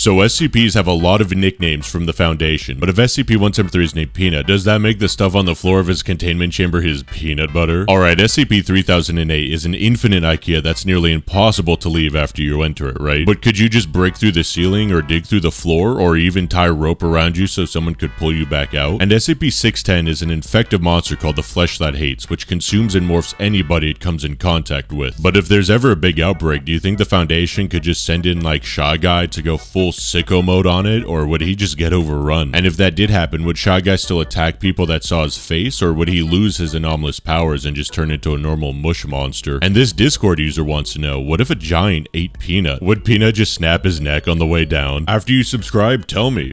So SCPs have a lot of nicknames from the Foundation, but if SCP-173 is named Peanut, does that make the stuff on the floor of his containment chamber his peanut butter? Alright, SCP-3008 is an infinite IKEA that's nearly impossible to leave after you enter it, right? But could you just break through the ceiling or dig through the floor or even tie rope around you so someone could pull you back out? And SCP-610 is an infective monster called the Flesh That Hates, which consumes and morphs anybody it comes in contact with. But if there's ever a big outbreak, do you think the Foundation could just send in like Shy Guy to go full sicko mode on it, or would he just get overrun? And if that did happen, would Shy Guy still attack people that saw his face, or would he lose his anomalous powers and just turn into a normal mush monster? And this Discord user wants to know, what if a giant ate Peanut? Would Peanut just snap his neck on the way down? After you subscribe, tell me.